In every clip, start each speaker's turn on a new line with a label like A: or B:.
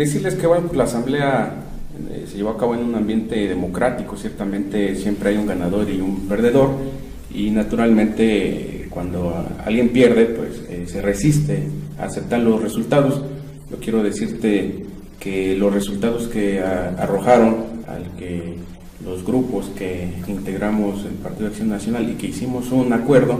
A: decirles que pues, la asamblea eh, se llevó a cabo en un ambiente democrático, ciertamente siempre hay un ganador y un perdedor y naturalmente cuando alguien pierde pues eh, se resiste a aceptar los resultados. Yo quiero decirte que los resultados que arrojaron que los grupos que integramos el Partido de Acción Nacional y que hicimos un acuerdo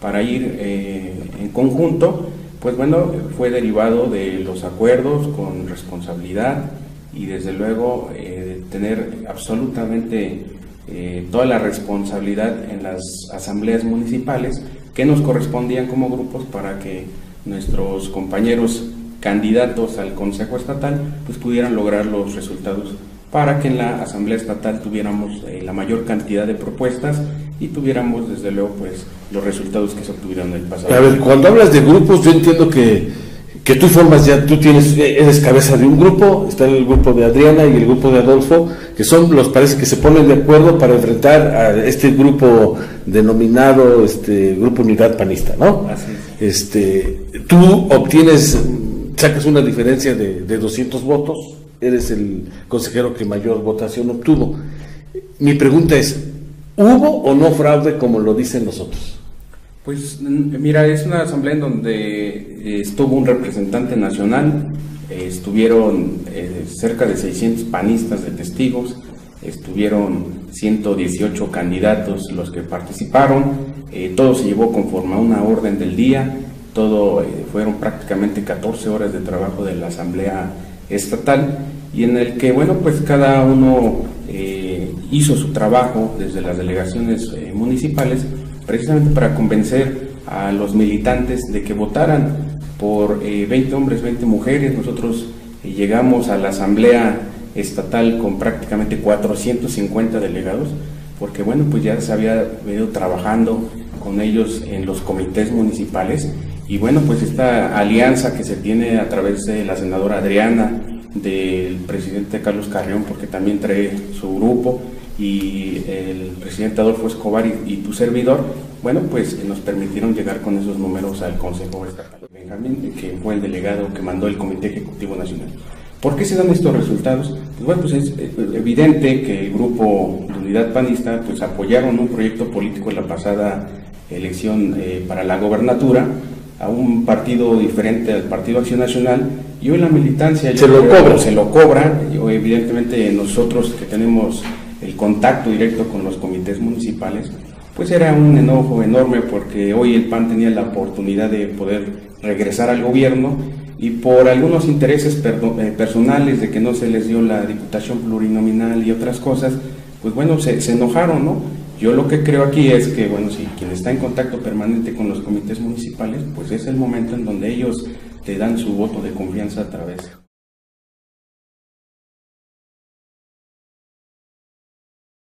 A: para ir eh, en conjunto, pues bueno, fue derivado de los acuerdos con responsabilidad y desde luego eh, tener absolutamente eh, toda la responsabilidad en las asambleas municipales que nos correspondían como grupos para que nuestros compañeros candidatos al Consejo Estatal pues pudieran lograr los resultados para que en la Asamblea Estatal tuviéramos eh, la mayor cantidad de propuestas y tuviéramos desde luego pues los resultados que se obtuvieron en el pasado.
B: A ver, cuando hablas de grupos yo entiendo que, que tú formas ya, tú tienes, eres cabeza de un grupo, está el grupo de Adriana y el grupo de Adolfo, que son los parece que se ponen de acuerdo para enfrentar a este grupo denominado este grupo Unidad Panista, ¿no?
A: Así
B: es. Este, tú obtienes sacas una diferencia de, de 200 votos, eres el consejero que mayor votación obtuvo. Mi pregunta es, ¿hubo o no fraude como lo dicen los otros?
A: Pues mira, es una asamblea en donde eh, estuvo un representante nacional, eh, estuvieron eh, cerca de 600 panistas de testigos, estuvieron 118 candidatos los que participaron, todo se llevó conforme a una orden del día, todo fueron prácticamente 14 horas de trabajo de la Asamblea Estatal y en el que, bueno, pues cada uno hizo su trabajo desde las delegaciones eh, municipales precisamente para convencer a los militantes de que votaran por 20 hombres, 20 mujeres. Nosotros llegamos a la Asamblea Estatal con prácticamente 450 delegados, porque bueno, pues ya se había venido trabajando con ellos en los comités municipales y bueno, pues esta alianza que se tiene a través de la senadora Adriana, del presidente Carlos Carrión, porque también trae su grupo, y el presidente Adolfo Escobar y, tu servidor, bueno, pues nos permitieron llegar con esos números al Consejo Estatal. Benjamín, que fue el delegado que mandó el Comité Ejecutivo Nacional. ¿Por qué se dan estos resultados? Pues bueno, pues es evidente que el grupo de Unidad Panista pues apoyaron un proyecto político en la pasada elección eh, para la gobernatura, a un partido diferente al Partido Acción Nacional y hoy la militancia
B: se lo cobra.
A: se lo cobra y hoy evidentemente nosotros que tenemos el contacto directo con los comités municipales pues era un enojo enorme porque hoy el PAN tenía la oportunidad de poder regresar al gobierno y por algunos intereses eh, personales de que no se les dio la diputación plurinominal y otras cosas pues bueno se, se enojaron no yo lo que creo aquí es que, bueno, si quien está en contacto permanente con los comités municipales, pues es el momento en donde ellos te dan su voto de confianza a través